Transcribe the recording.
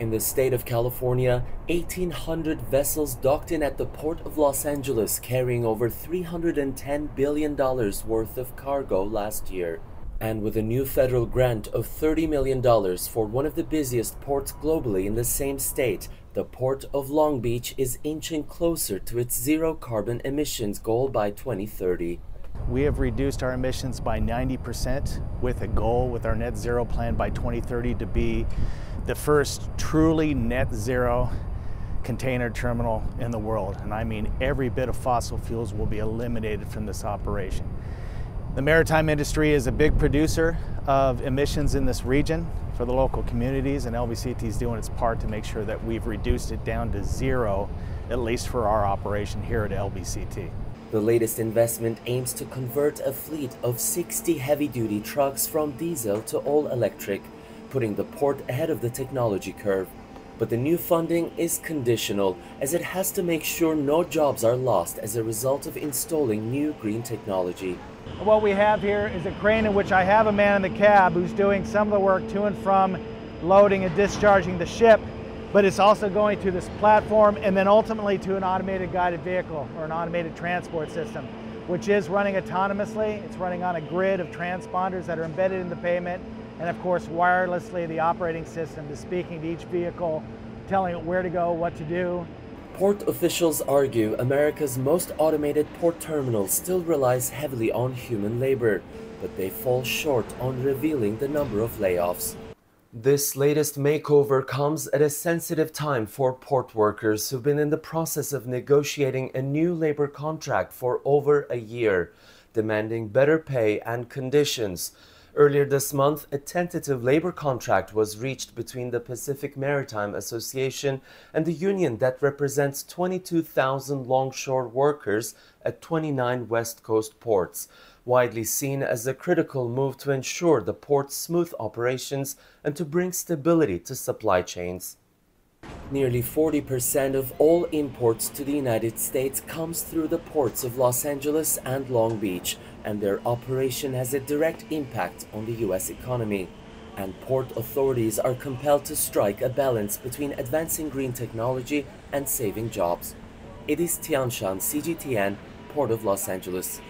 In the state of California, 1,800 vessels docked in at the port of Los Angeles carrying over $310 billion worth of cargo last year. And with a new federal grant of $30 million for one of the busiest ports globally in the same state, the Port of Long Beach is inching closer to its zero carbon emissions goal by 2030. We have reduced our emissions by 90% with a goal with our net zero plan by 2030 to be the first truly net zero container terminal in the world. And I mean every bit of fossil fuels will be eliminated from this operation. The maritime industry is a big producer of emissions in this region for the local communities and LBCT is doing its part to make sure that we've reduced it down to zero, at least for our operation here at LBCT. The latest investment aims to convert a fleet of 60 heavy-duty trucks from diesel to all-electric putting the port ahead of the technology curve. But the new funding is conditional, as it has to make sure no jobs are lost as a result of installing new green technology. What we have here is a crane in which I have a man in the cab who's doing some of the work to and from loading and discharging the ship, but it's also going to this platform and then ultimately to an automated guided vehicle or an automated transport system, which is running autonomously. It's running on a grid of transponders that are embedded in the pavement and of course wirelessly the operating system is speaking to each vehicle, telling it where to go, what to do. Port officials argue America's most automated port terminal still relies heavily on human labor, but they fall short on revealing the number of layoffs. This latest makeover comes at a sensitive time for port workers who've been in the process of negotiating a new labor contract for over a year, demanding better pay and conditions. Earlier this month, a tentative labor contract was reached between the Pacific Maritime Association and the union that represents 22,000 longshore workers at 29 West Coast ports, widely seen as a critical move to ensure the port's smooth operations and to bring stability to supply chains. Nearly 40% of all imports to the United States comes through the ports of Los Angeles and Long Beach, and their operation has a direct impact on the US economy. And port authorities are compelled to strike a balance between advancing green technology and saving jobs. It is Tianshan, CGTN, Port of Los Angeles.